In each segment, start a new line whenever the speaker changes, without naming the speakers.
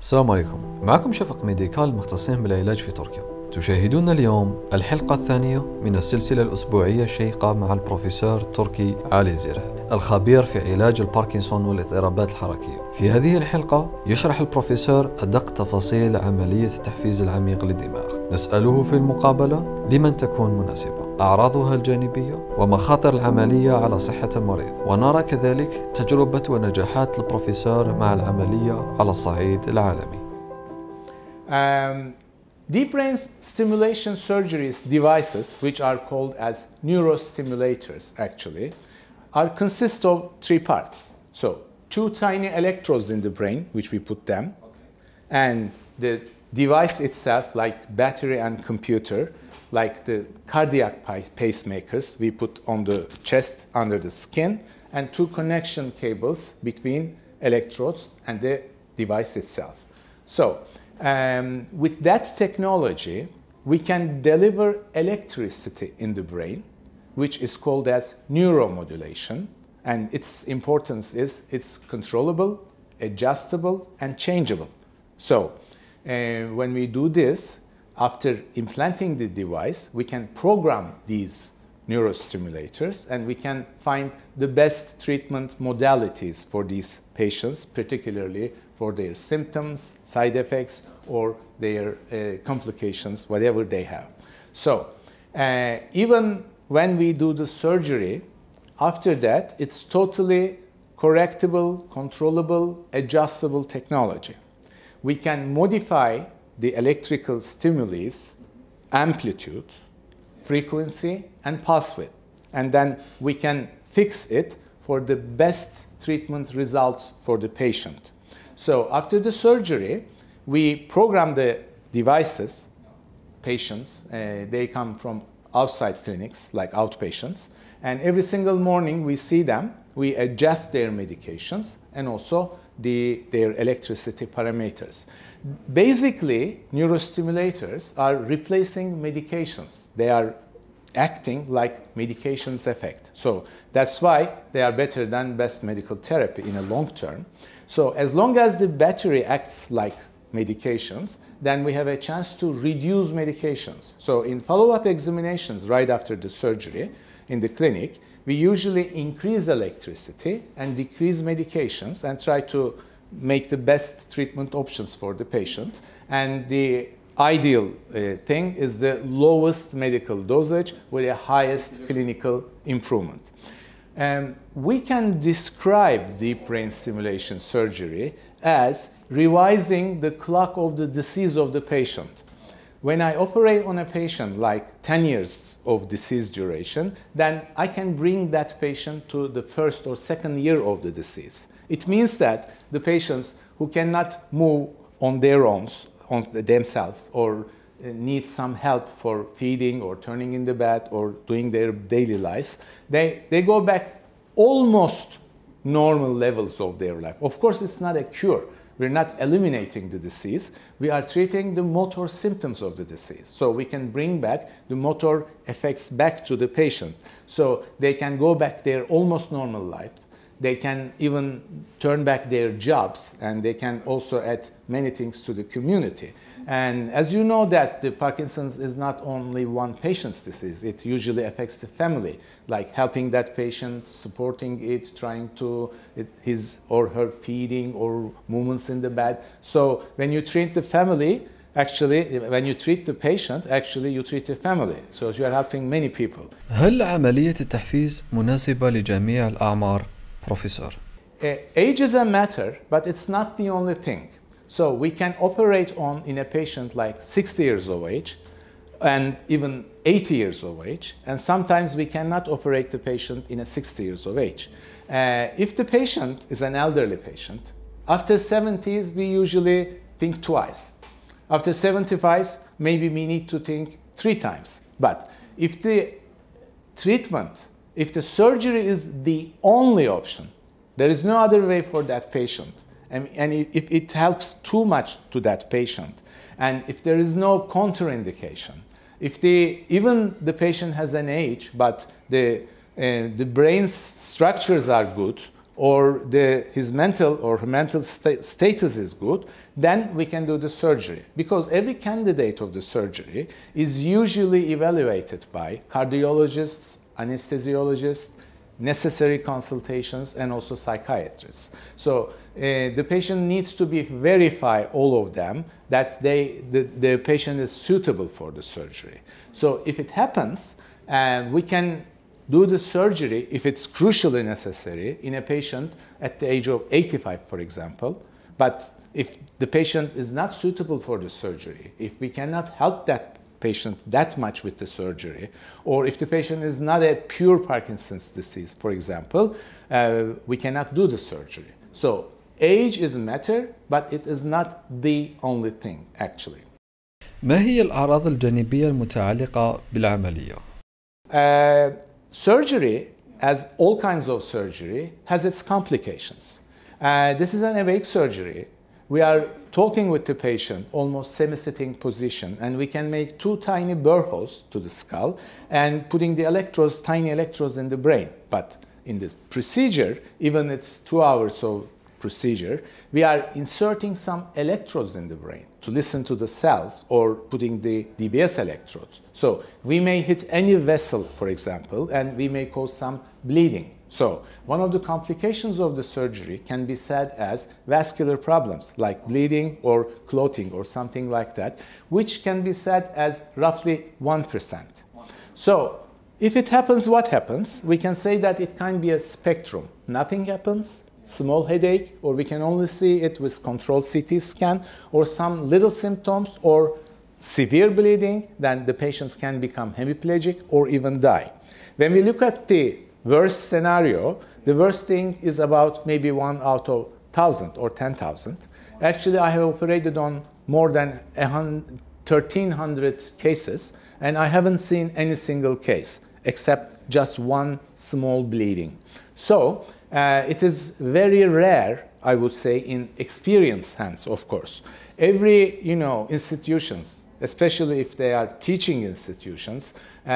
السلام عليكم. معكم شفق ميديكال مختصين بالعلاج في تركيا. تشاهدون اليوم الحلقة الثانية من السلسلة الأسبوعية الشيقة مع البروفيسور تركي علي زيرح الخبير في علاج الباركنسون والاضطرابات الحركية. في هذه الحلقة يشرح البروفيسور أدق تفاصيل عملية التحفيز العميق للدماغ. نسأله في المقابلة لمن تكون مناسبة. أعراضها الجانبية ومخاطر العملية على صحة المريض ونرى كذلك تجربة ونجاحات البروفيسور مع العملية على الصعيد العالمي
Um, deep brain stimulation surgeries devices, which are called as neurostimulators actually, are consist of three parts. So two tiny electrodes in the brain, which we put them, and the device itself, like battery and computer, like the cardiac pacemakers, we put on the chest under the skin, and two connection cables between electrodes and the device itself. So um, with that technology, we can deliver electricity in the brain, which is called as neuromodulation. And its importance is it's controllable, adjustable, and changeable. So uh, when we do this, after implanting the device, we can program these neurostimulators and we can find the best treatment modalities for these patients, particularly for their symptoms, side effects, or their uh, complications, whatever they have. So, uh, even when we do the surgery, after that, it's totally correctable, controllable, adjustable technology. We can modify the electrical stimulus amplitude, frequency, and pulse width. And then we can fix it for the best treatment results for the patient. So after the surgery, we program the devices, patients, uh, they come from outside clinics, like outpatients, and every single morning we see them, we adjust their medications and also the, their electricity parameters. Basically, neurostimulators are replacing medications. They are acting like medications effect. So that's why they are better than best medical therapy in a long term. So as long as the battery acts like medications, then we have a chance to reduce medications. So in follow-up examinations right after the surgery in the clinic, we usually increase electricity and decrease medications and try to make the best treatment options for the patient. And the ideal uh, thing is the lowest medical dosage with the highest clinical improvement. And we can describe deep brain stimulation surgery as revising the clock of the disease of the patient. When I operate on a patient like 10 years of disease duration, then I can bring that patient to the first or second year of the disease. It means that the patients who cannot move on their own, on themselves, or uh, need some help for feeding or turning in the bed or doing their daily lives, they, they go back almost normal levels of their life. Of course, it's not a cure. We're not eliminating the disease. We are treating the motor symptoms of the disease. So we can bring back the motor effects back to the patient. So they can go back their almost normal life They can even turn back their jobs and they can also add many things to the community. And as you know that the Parkinson's is not only one patient's disease, it usually affects the family, like helping that patient, supporting it, trying to it, his or her feeding or movements in the bed. So when you treat the family, actually when you treat the patient, actually you treat the family. So you are helping many people.
هل عملية التحفيز مناسبة لجميع الأعمار Professor.
Uh, age is a matter, but it's not the only thing. So we can operate on in a patient like 60 years of age and even 80 years of age. And sometimes we cannot operate the patient in a 60 years of age. Uh, if the patient is an elderly patient, after 70s, we usually think twice. After 75s, maybe we need to think three times. But if the treatment if the surgery is the only option, there is no other way for that patient and, and if it helps too much to that patient, and if there is no contraindication, if the, even the patient has an age, but the, uh, the brain's structures are good, or the, his mental or her mental sta- status is good, then we can do the surgery. Because every candidate of the surgery is usually evaluated by cardiologists, anesthesiologists, necessary consultations, and also psychiatrists. So uh, the patient needs to be verify all of them that they, the, the patient is suitable for the surgery. So if it happens, uh, we can do the surgery if it's crucially necessary in a patient at the age of 85, for example. But if the patient is not suitable for the surgery, if we cannot help that patient that much with the surgery, or if the patient is not a pure Parkinson's disease, for example, uh, we cannot do the surgery. So age is a matter, but it is not the only thing actually.
ما هي الأعراض الجانبية المتعلقة بالعملية؟
Uh, surgery, as all kinds of surgery, has its complications. Uh, this is an awake surgery. We are talking with the patient, almost semi-sitting position, and we can make two tiny burr holes to the skull and putting the electrodes, tiny electrodes in the brain. But in the procedure, even it's two hours of procedure, we are inserting some electrodes in the brain to listen to the cells or putting the DBS electrodes. So we may hit any vessel, for example, and we may cause some bleeding. So one of the complications of the surgery can be said as vascular problems like bleeding or clotting or something like that, which can be said as roughly 1%. So if it happens, what happens? We can say that it can be a spectrum. Nothing happens, small headache, or we can only see it with controlled CT scan, or some little symptoms, or severe bleeding, then the patients can become hemiplegic or even die. When we look at the worst scenario, the worst thing is about maybe one out of 1,000 or 10,000. Actually, I have operated on more than 1,300 cases, and I haven't seen any single case except just one small bleeding. So uh, it is very rare, I would say, in experienced hands, of course. Every, you know, institutions, especially if they are teaching institutions, uh,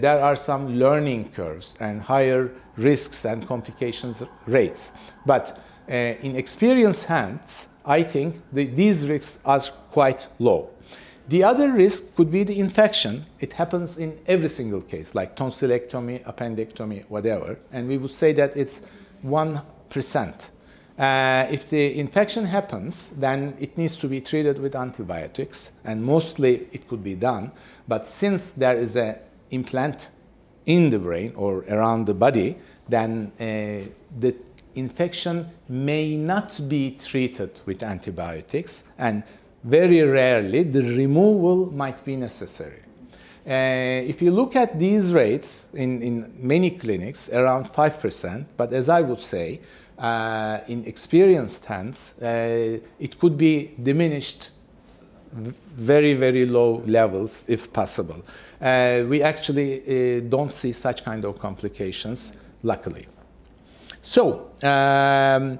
there are some learning curves and higher risks and complications rates. But uh, in experienced hands, I think the, these risks are quite low. The other risk could be the infection. It happens in every single case, like tonsillectomy, appendectomy, whatever. And we would say that it's 1%. Uh, if the infection happens, then it needs to be treated with antibiotics, and mostly it could be done. But since there is an implant in the brain or around the body, then uh, the infection may not be treated with antibiotics, and very rarely the removal might be necessary. Uh, if you look at these rates in, in many clinics, around 5%, but as I would say, uh, in experienced hands, uh, it could be diminished very, very low levels if possible. Uh, we actually uh, don't see such kind of complications, luckily. So, um,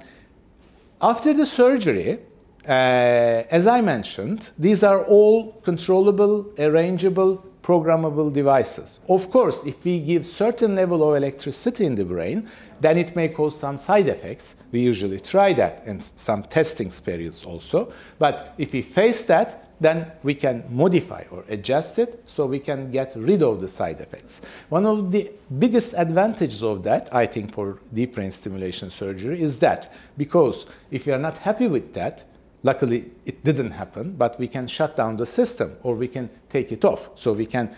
after the surgery, uh, as I mentioned, these are all controllable, arrangeable, programmable devices. Of course, if we give certain level of electricity in the brain, then it may cause some side effects. We usually try that in some testing periods also. But if we face that, then we can modify or adjust it so we can get rid of the side effects. One of the biggest advantages of that, I think, for deep brain stimulation surgery is that because if you are not happy with that, luckily it didn't happen, but we can shut down the system or we can take it off. So we can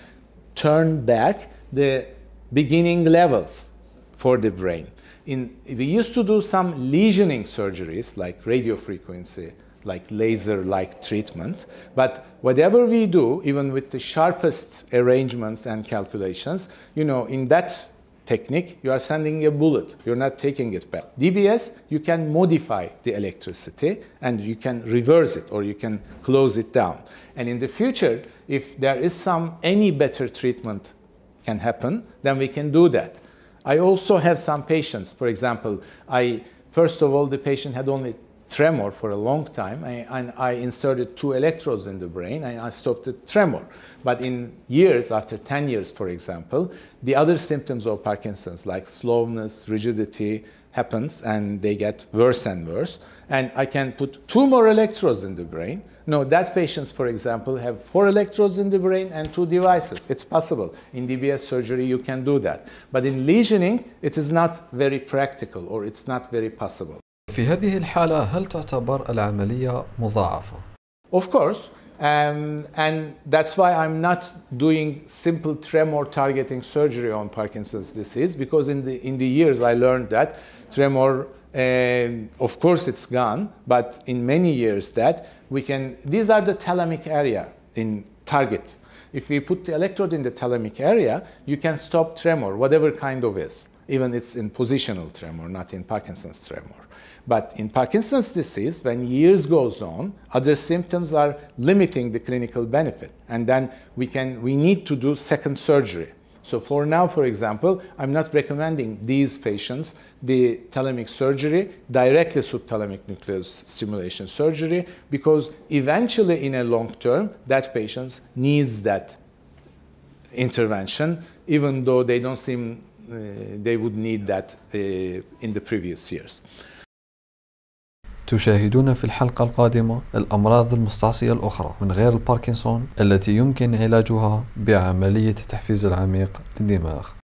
turn back the beginning levels for the brain. In, we used to do some lesioning surgeries like radiofrequency like laser-like treatment. But whatever we do, even with the sharpest arrangements and calculations, you know, in that technique, you are sending a bullet. You're not taking it back. DBS, you can modify the electricity and you can reverse it or you can close it down. And in the future, if there is some any better treatment can happen, then we can do that. I also have some patients, for example, I first of all the patient had only tremor for a long time, and I inserted two electrodes in the brain, and I stopped the tremor. But in years, after 10 years, for example, the other symptoms of Parkinson's, like slowness, rigidity, happens and they get worse and worse. And I can put two more electrodes in the brain. No, that patients, for example, have four electrodes in the brain and two devices. It's possible. In DBS surgery, you can do that. But in lesioning, it is not very practical or it's not very possible.
في هذه الحالة هل تعتبر العملية مضاعفة؟
Of course, um, and that's why I'm not doing simple tremor targeting surgery on Parkinson's disease because in the, in the years I learned that tremor, uh, of course, it's gone, but in many years that we can, these are the thalamic area in target. If we put the electrode in the thalamic area, you can stop tremor, whatever kind of is, even it's in positional tremor, not in Parkinson's tremor. But in Parkinson's disease, when years goes on, other symptoms are limiting the clinical benefit. And then we, can, we need to do second surgery. So for now, for example, I'm not recommending these patients the thalamic surgery, directly subthalamic nucleus stimulation surgery, because eventually in a long term, that patient needs that intervention, even though they don't seem they would need that uh, in the previous years.
تشاهدون في الحلقة القادمة الأمراض المستعصية الأخرى من غير الباركنسون التي يمكن علاجها بعملية التحفيز العميق للدماغ